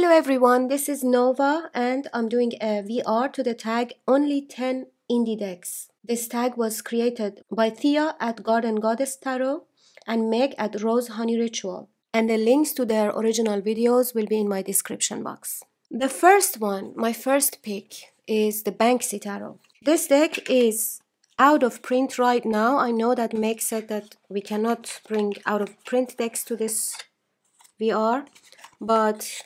Hello everyone, this is Nova and I'm doing a VR to the tag only 10 indie decks. This tag was created by Thea at Garden Goddess Tarot and Meg at Rose Honey Ritual and the links to their original videos will be in my description box. The first one, my first pick, is the Banksy Tarot. This deck is out of print right now. I know that Meg said that we cannot bring out of print decks to this VR, but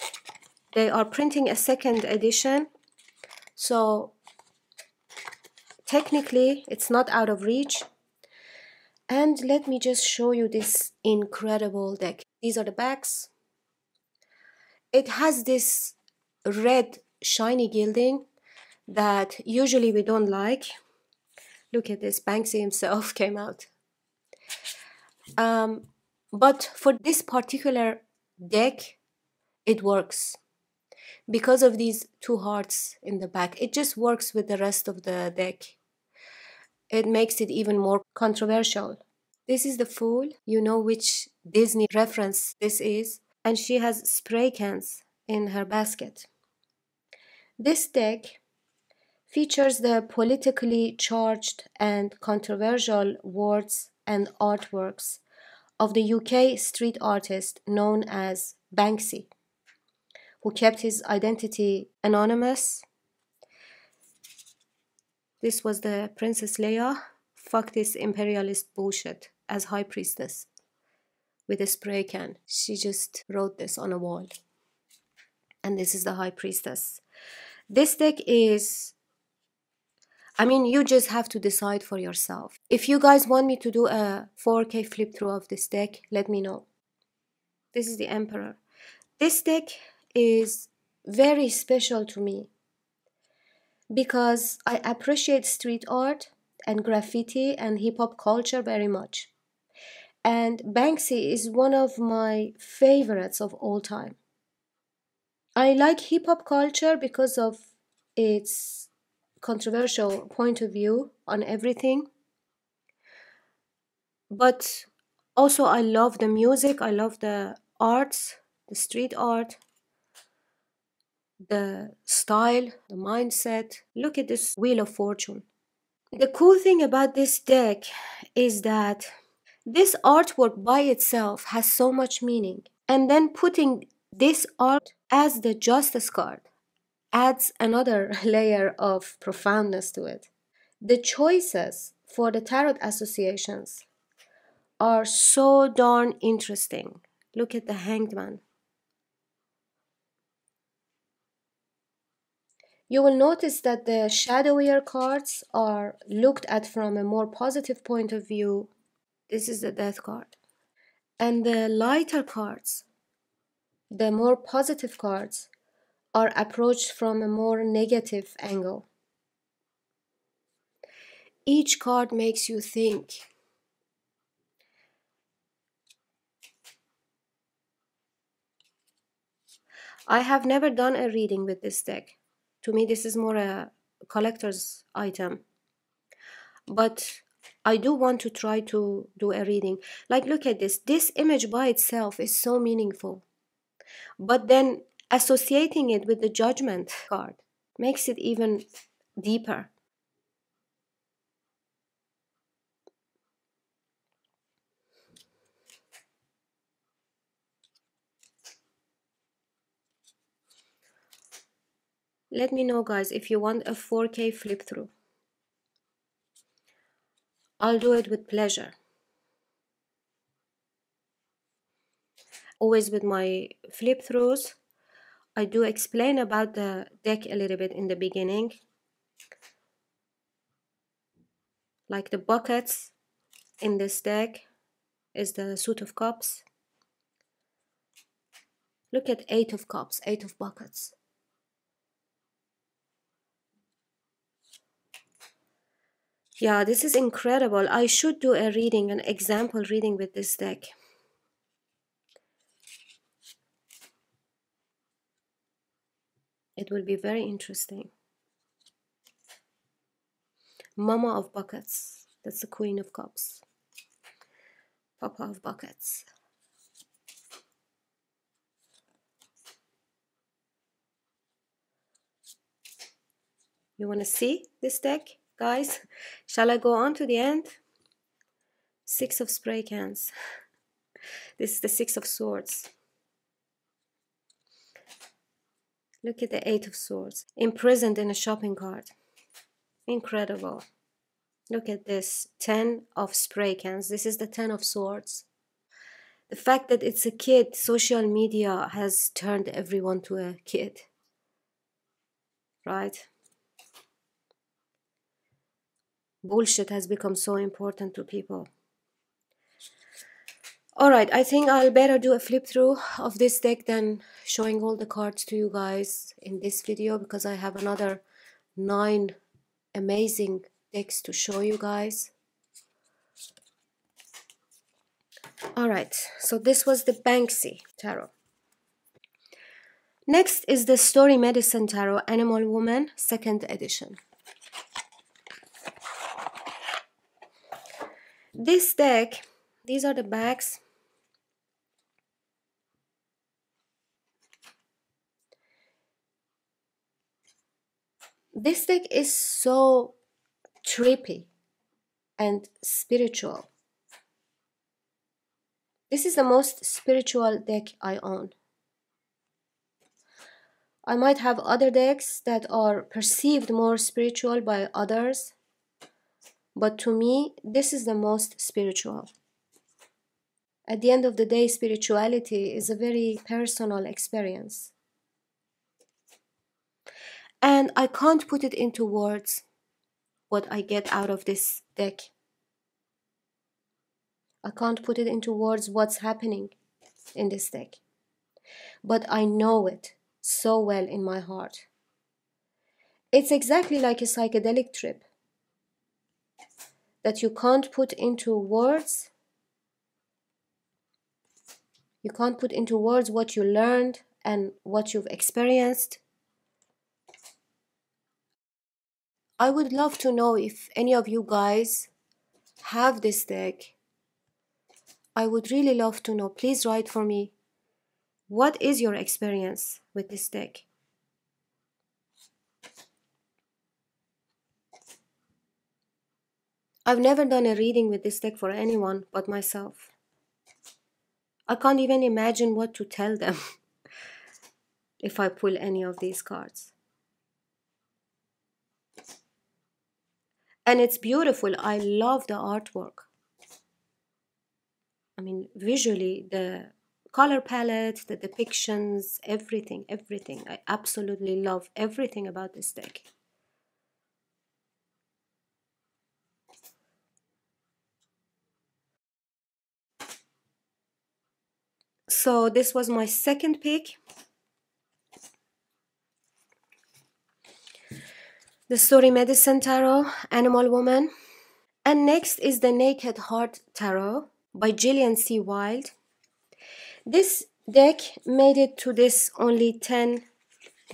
they are printing a second edition. So technically it's not out of reach. And let me just show you this incredible deck. These are the backs. It has this red shiny gilding that usually we don't like. Look at this, Banksy himself came out. Um, but for this particular deck, it works. Because of these two hearts in the back, it just works with the rest of the deck. It makes it even more controversial. This is the Fool. You know which Disney reference this is. And she has spray cans in her basket. This deck features the politically charged and controversial words and artworks of the UK street artist known as Banksy, who kept his identity anonymous. This was the Princess Leia. Fuck this imperialist bullshit as High Priestess with a spray can. She just wrote this on a wall. And this is the High Priestess. This deck is I mean, you just have to decide for yourself. If you guys want me to do a 4K flip through of this deck, let me know. This is the Emperor. This deck is very special to me because I appreciate street art and graffiti and hip hop culture very much. And Banksy is one of my favorites of all time. I like hip hop culture because of its controversial point of view on everything. But also, I love the music, I love the arts, the street art, the style, the mindset. Look at this Wheel of Fortune. The cool thing about this deck is that this artwork by itself has so much meaning. And then putting this art as the Justice card adds another layer of profoundness to it. The choices for the tarot associations are so darn interesting. Look at the hanged man. You will notice that the shadowier cards are looked at from a more positive point of view. This is the death card. And the lighter cards, the more positive cards, are approached from a more negative angle. Each card makes you think. I have never done a reading with this deck. To me, this is more a collector's item. But I do want to try to do a reading. Like, look at this. This image by itself is so meaningful. But then associating it with the judgment card makes it even deeper. Let me know guys if you want a 4K flip through. I'll do it with pleasure. Always with my flip throughs I do explain about the deck a little bit in the beginning. Like the buckets in this deck is the suit of cups. Look at eight of cups, eight of buckets. Yeah, this is incredible. I should do a reading, an example reading with this deck. It will be very interesting. Mama of buckets. That's the Queen of Cups. Papa of buckets. You want to see this deck? Guys? Shall I go on to the end? Six of spray cans. This is the Six of Swords. Look at the Eight of Swords. Imprisoned in a shopping cart. Incredible. Look at this. Ten of spray cans. This is the Ten of Swords. The fact that it's a kid, social media has turned everyone to a kid. Right? Bullshit has become so important to people. Alright, I think I'll better do a flip through of this deck than showing all the cards to you guys in this video because I have another nine amazing decks to show you guys. Alright, so this was the Banksy Tarot. Next is the Story Medicine Tarot Animal Woman, second edition. This deck, these are the backs. This deck is so trippy and spiritual. This is the most spiritual deck I own. I might have other decks that are perceived more spiritual by others, but to me, this is the most spiritual. At the end of the day, spirituality is a very personal experience. And I can't put it into words what I get out of this deck. I can't put it into words what's happening in this deck. But I know it so well in my heart. It's exactly like a psychedelic trip that you can't put into words. You can't put into words what you learned and what you've experienced. I would love to know if any of you guys have this deck. I would really love to know. Please write for me. What is your experience with this deck? I've never done a reading with this deck for anyone but myself. I can't even imagine what to tell them if I pull any of these cards. and it's beautiful i love the artwork i mean visually the color palette the depictions everything everything i absolutely love everything about this deck so this was my second pick the Story Medicine Tarot, Animal Woman. And next is the Naked Heart Tarot by Jillian C. Wilde. This deck made it to this only 10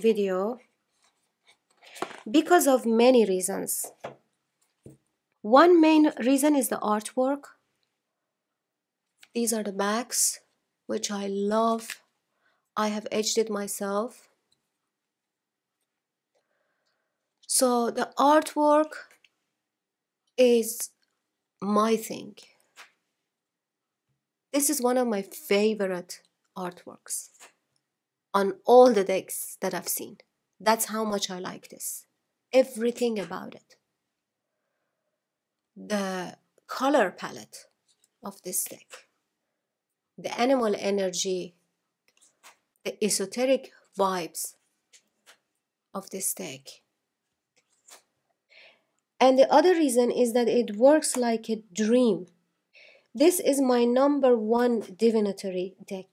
video because of many reasons. One main reason is the artwork. These are the backs, which I love. I have edged it myself. So the artwork is my thing. This is one of my favorite artworks on all the decks that I've seen. That's how much I like this. Everything about it. The color palette of this deck, the animal energy, the esoteric vibes of this deck and the other reason is that it works like a dream. This is my number one divinatory deck.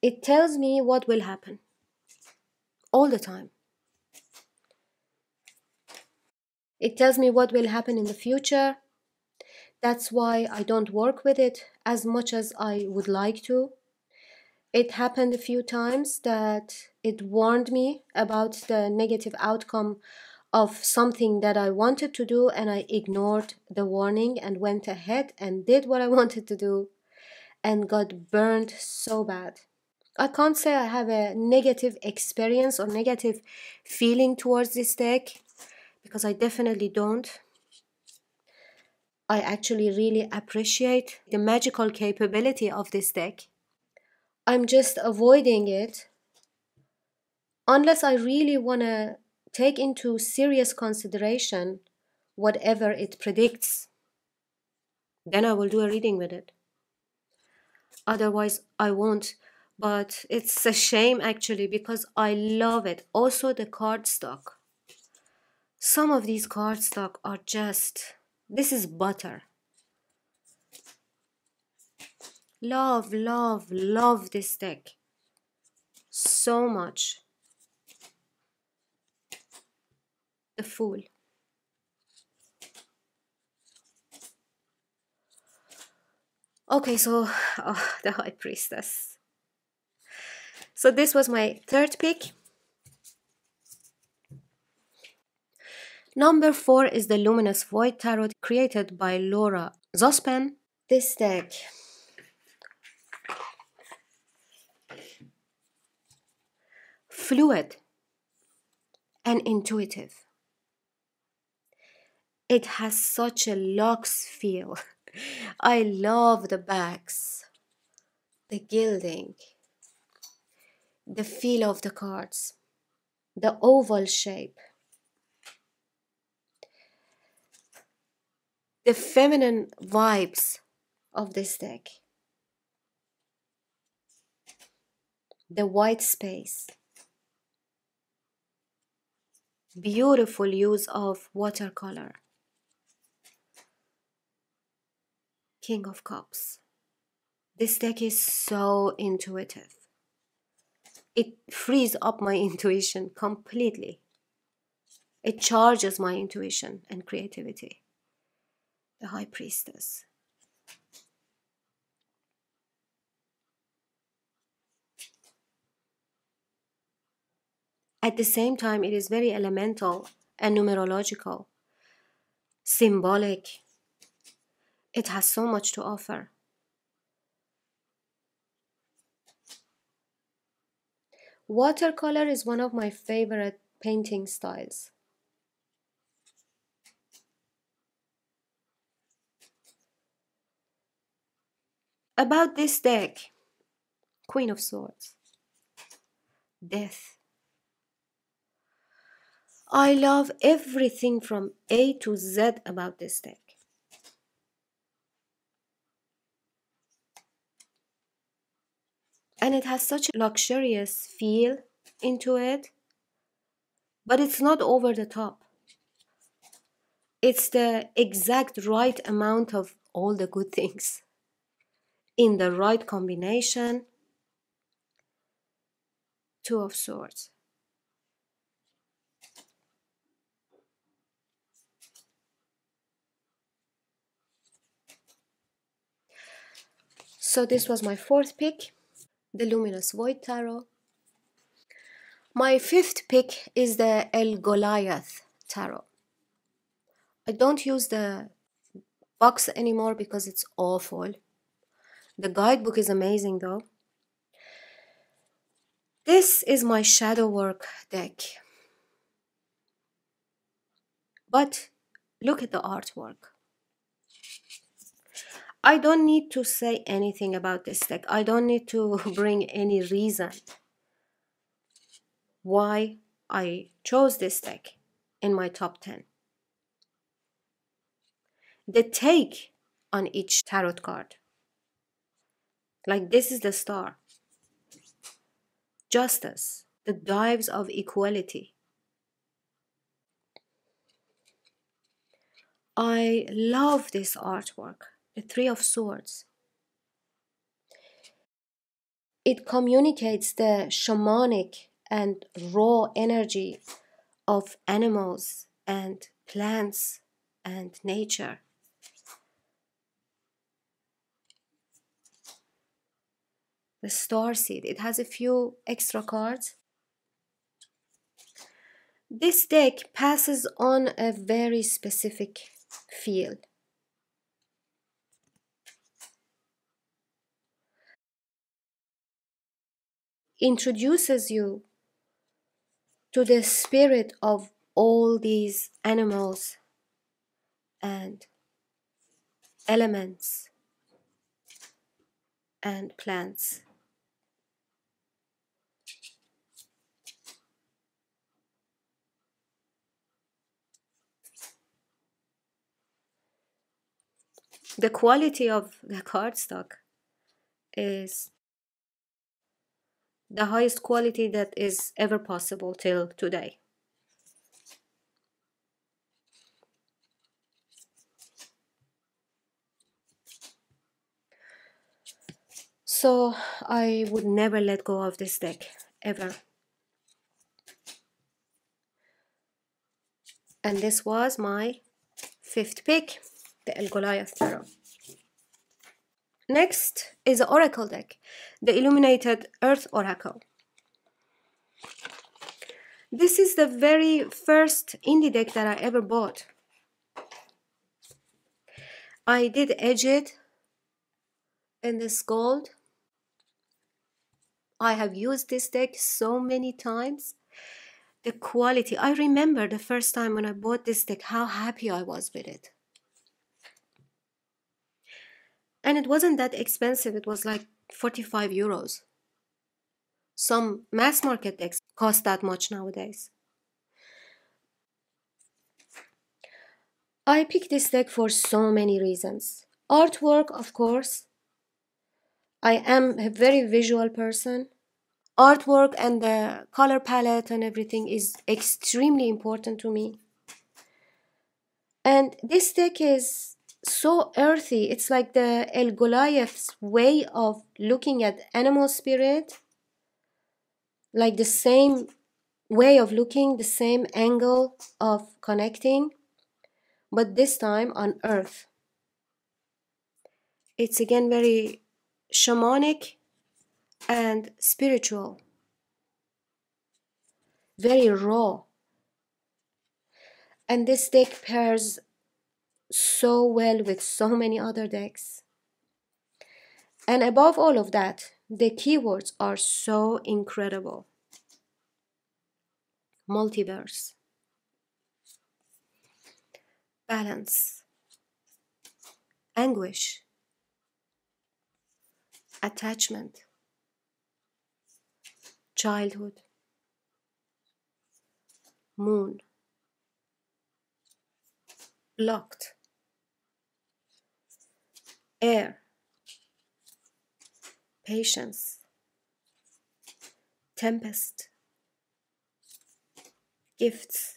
It tells me what will happen all the time. It tells me what will happen in the future. That's why I don't work with it as much as I would like to. It happened a few times that it warned me about the negative outcome of something that I wanted to do and I ignored the warning and went ahead and did what I wanted to do and got burned so bad. I can't say I have a negative experience or negative feeling towards this deck because I definitely don't. I actually really appreciate the magical capability of this deck. I'm just avoiding it unless I really want to take into serious consideration whatever it predicts. Then I will do a reading with it. Otherwise, I won't. But it's a shame actually because I love it. Also, the cardstock. Some of these cardstock are just this is butter. Love, love, love this deck so much. The Fool. Okay, so oh, the High Priestess. So this was my third pick. Number four is the Luminous Void Tarot created by Laura Zospen. This deck fluid and intuitive. It has such a luxe feel. I love the backs, the gilding, the feel of the cards, the oval shape. The feminine vibes of this deck. The white space. Beautiful use of watercolor. King of Cups. This deck is so intuitive. It frees up my intuition completely. It charges my intuition and creativity the high priestess. At the same time, it is very elemental and numerological, symbolic. It has so much to offer. Watercolor is one of my favorite painting styles. About this deck, Queen of Swords, Death. I love everything from A to Z about this deck. And it has such a luxurious feel into it, but it's not over the top. It's the exact right amount of all the good things in the right combination. Two of Swords. So this was my fourth pick, the Luminous Void Tarot. My fifth pick is the El Goliyath Tarot. I don't use the box anymore because it's awful. The guidebook is amazing though. This is my shadow work deck. But look at the artwork. I don't need to say anything about this deck. I don't need to bring any reason why I chose this deck in my top 10. The take on each tarot card like this is the star. Justice, the dives of equality. I love this artwork, the Three of Swords. It communicates the shamanic and raw energy of animals and plants and nature. The star seed. It has a few extra cards. This deck passes on a very specific field. introduces you to the spirit of all these animals and elements and plants. The quality of the cardstock is the highest quality that is ever possible till today. So I would never let go of this deck, ever. And this was my fifth pick, the El Goliyath Tarot. Next is the Oracle deck, the Illuminated Earth Oracle. This is the very first indie deck that I ever bought. I did edge it in this gold. I have used this deck so many times. The quality, I remember the first time when I bought this deck, how happy I was with it. And it wasn't that expensive, it was like 45 euros. Some mass market decks cost that much nowadays. I picked this deck for so many reasons. Artwork, of course. I am a very visual person. Artwork and the color palette and everything is extremely important to me. And this deck is so earthy. It's like the El Goliyath's way of looking at animal spirit, like the same way of looking, the same angle of connecting, but this time on earth. It's again very shamanic and spiritual, very raw. And this deck pairs so well with so many other decks. And above all of that, the keywords are so incredible. Multiverse, balance, anguish, attachment, childhood, moon, blocked, air, patience, tempest, gifts,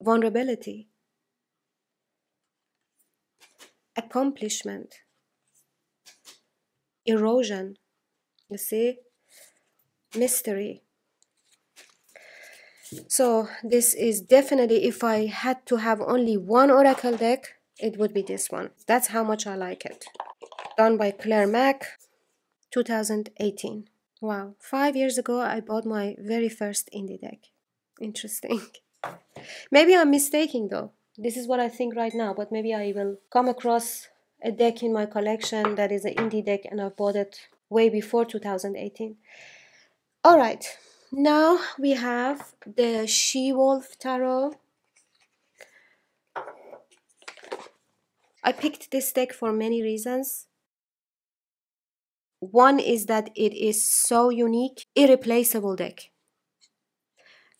vulnerability, accomplishment, erosion, you see, mystery. So this is definitely, if I had to have only one oracle deck, it would be this one. That's how much I like it. Done by Claire Mack, 2018. Wow, five years ago I bought my very first indie deck. Interesting. maybe I'm mistaken though. This is what I think right now, but maybe I will come across a deck in my collection that is an indie deck and I bought it way before 2018. All right, now we have the Shewolfe Tarot I picked this deck for many reasons. One is that it is so unique, irreplaceable deck.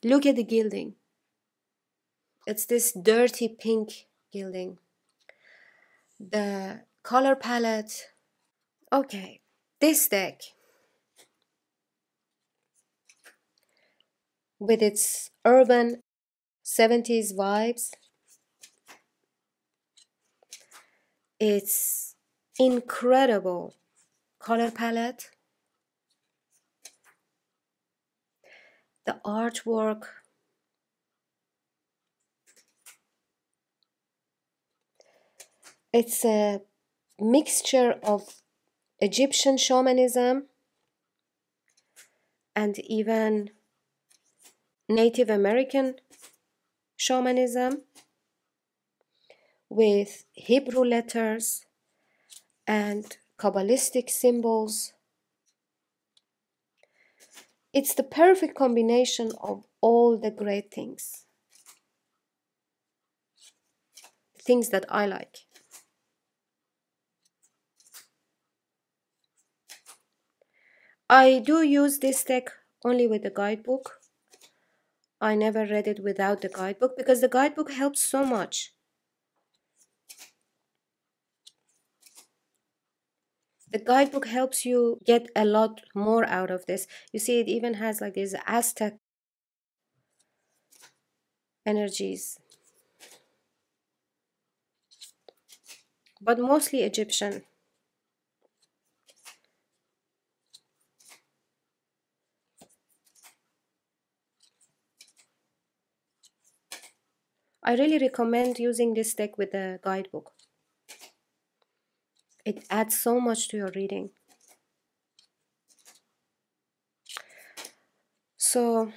Look at the gilding. It's this dirty pink gilding. The color palette. Okay, this deck with its urban 70s vibes its incredible. Color palette, the artwork, it's a mixture of Egyptian shamanism and even Native American shamanism with Hebrew letters and Kabbalistic symbols. It's the perfect combination of all the great things. Things that I like. I do use this deck only with the guidebook. I never read it without the guidebook because the guidebook helps so much. The guidebook helps you get a lot more out of this. You see, it even has like these Aztec energies, but mostly Egyptian. I really recommend using this deck with the guidebook. It adds so much to your reading. So,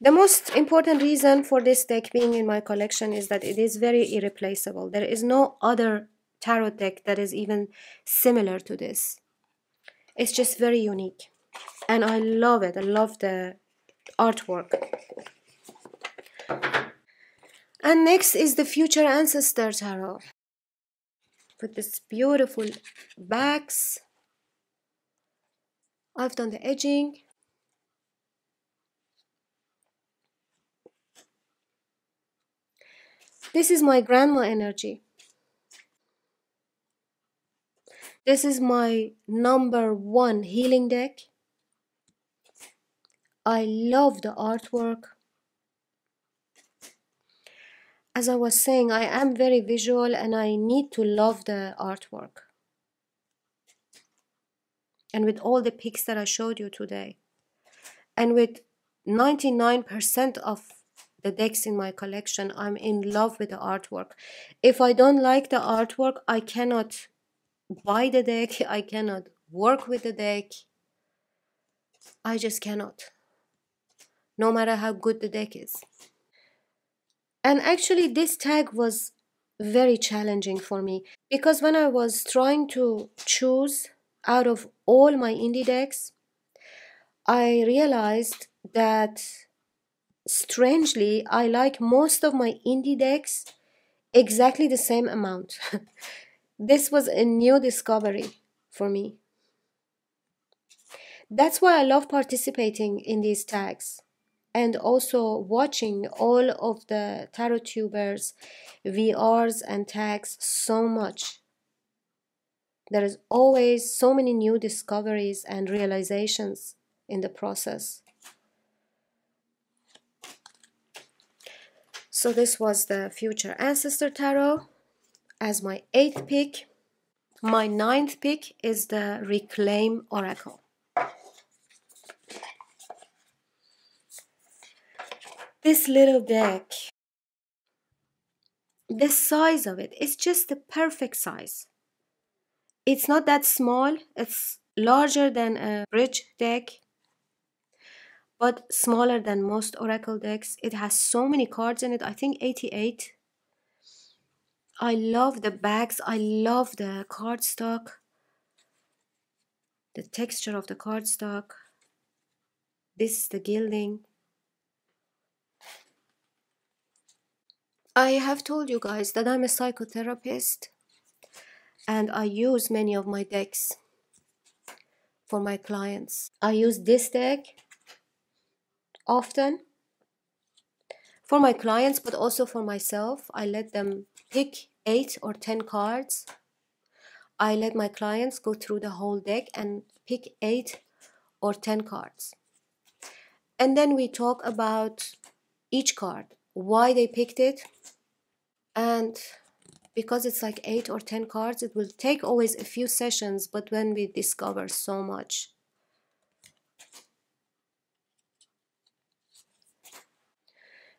the most important reason for this deck being in my collection is that it is very irreplaceable. There is no other tarot deck that is even similar to this. It's just very unique. And I love it. I love the artwork. And next is the Future Ancestor Tarot. With this beautiful backs. I've done the edging. This is my grandma energy. This is my number one healing deck. I love the artwork as I was saying, I am very visual and I need to love the artwork. And with all the pics that I showed you today, and with 99% of the decks in my collection, I'm in love with the artwork. If I don't like the artwork, I cannot buy the deck, I cannot work with the deck. I just cannot. No matter how good the deck is. And actually, this tag was very challenging for me because when I was trying to choose out of all my indie decks, I realized that strangely, I like most of my indie decks exactly the same amount. this was a new discovery for me. That's why I love participating in these tags and also watching all of the tarot tubers VRs and tags so much. There is always so many new discoveries and realizations in the process. So this was the Future Ancestor Tarot as my eighth pick. My ninth pick is the Reclaim Oracle. This little deck the size of it, is just the perfect size. It's not that small it's larger than a bridge deck but smaller than most oracle decks. It has so many cards in it i think 88 i love the bags i love the cardstock the texture of the cardstock. This is the gilding I have told you guys that I'm a psychotherapist and I use many of my decks for my clients. I use this deck often for my clients but also for myself. I let them pick 8 or 10 cards. I let my clients go through the whole deck and pick 8 or 10 cards. And then we talk about each card, why they picked it, and because it's like eight or ten cards it will take always a few sessions but when we discover so much.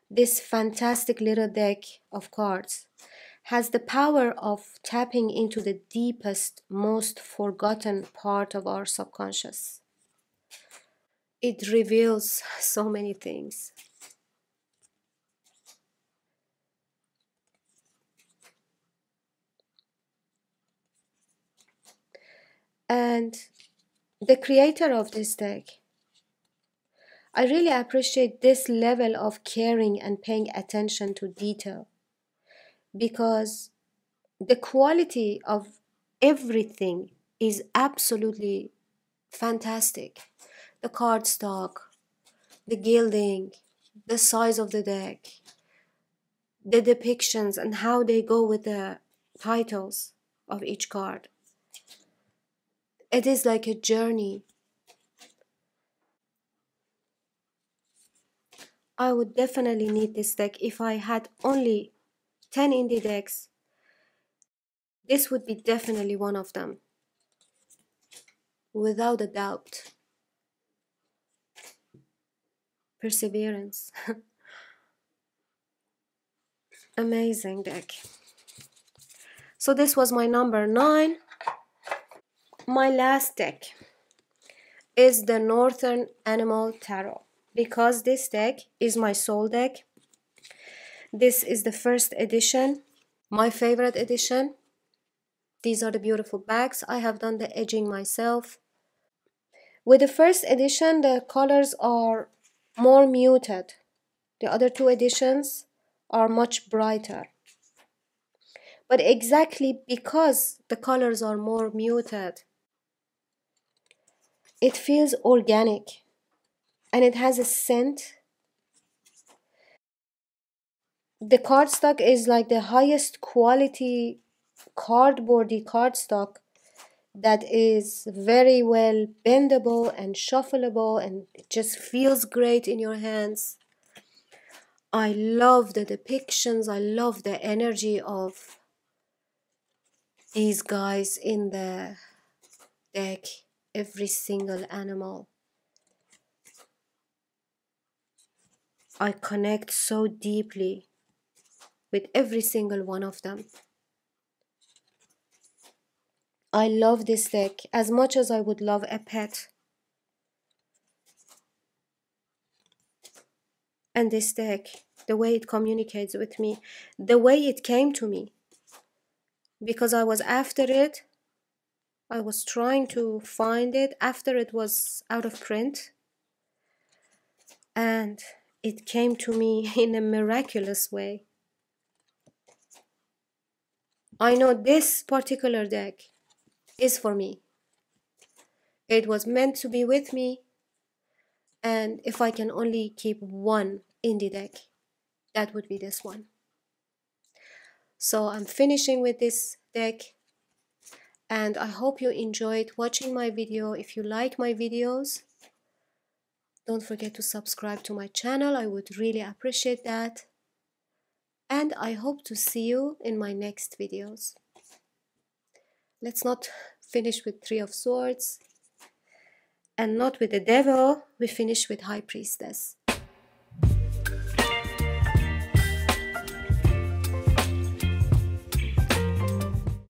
This fantastic little deck of cards has the power of tapping into the deepest most forgotten part of our subconscious. It reveals so many things and the creator of this deck I really appreciate this level of caring and paying attention to detail because the quality of everything is absolutely fantastic. The cardstock, the gilding, the size of the deck, the depictions, and how they go with the titles of each card. It is like a journey. I would definitely need this deck if I had only 10 indie decks. This would be definitely one of them. Without a doubt. Perseverance. Amazing deck. So this was my number 9 my last deck is the Northern Animal Tarot because this deck is my soul deck. This is the first edition, my favorite edition. These are the beautiful bags. I have done the edging myself. With the first edition, the colors are more muted. The other two editions are much brighter. But exactly because the colors are more muted, it feels organic and it has a scent. The cardstock is like the highest quality cardboardy cardstock that is very well bendable and shuffleable and it just feels great in your hands. I love the depictions, I love the energy of these guys in the deck every single animal. I connect so deeply with every single one of them. I love this deck as much as I would love a pet. And this deck, the way it communicates with me, the way it came to me, because I was after it I was trying to find it after it was out of print and it came to me in a miraculous way. I know this particular deck is for me. It was meant to be with me and if I can only keep one indie deck, that would be this one. So I'm finishing with this deck and I hope you enjoyed watching my video. If you like my videos, don't forget to subscribe to my channel. I would really appreciate that. And I hope to see you in my next videos. Let's not finish with Three of Swords and not with the Devil. We finish with High Priestess.